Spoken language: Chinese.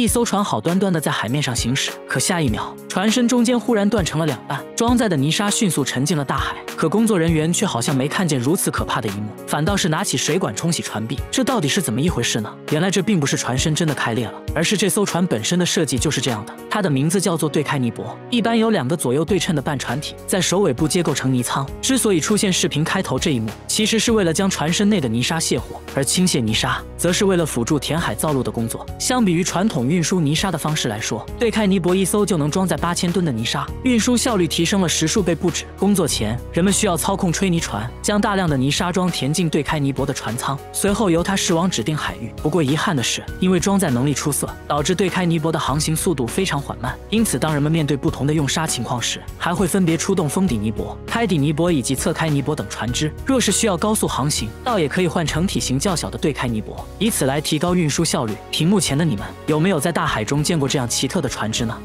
一艘船好端端的在海面上行驶，可下一秒，船身中间忽然断成了两半，装载的泥沙迅速沉进了大海。可工作人员却好像没看见如此可怕的一幕，反倒是拿起水管冲洗船壁。这到底是怎么一回事呢？原来这并不是船身真的开裂了，而是这艘船本身的设计就是这样的。它的名字叫做对开泥泊，一般有两个左右对称的半船体，在首尾部结构成泥舱。之所以出现视频开头这一幕，其实是为了将船身内的泥沙卸货，而倾泻泥沙，则是为了辅助填海造陆的工作。相比于传统运输泥沙的方式来说，对开泥泊一艘就能装载八千吨的泥沙，运输效率提升升了十数倍不止。工作前，人们。需要操控吹泥船，将大量的泥沙装填进对开尼泊的船舱，随后由它驶往指定海域。不过遗憾的是，因为装载能力出色，导致对开尼泊的航行速度非常缓慢。因此，当人们面对不同的用沙情况时，还会分别出动封底尼泊、开底尼泊以及侧开尼泊等船只。若是需要高速航行，倒也可以换成体型较小的对开尼泊，以此来提高运输效率。屏幕前的你们，有没有在大海中见过这样奇特的船只呢？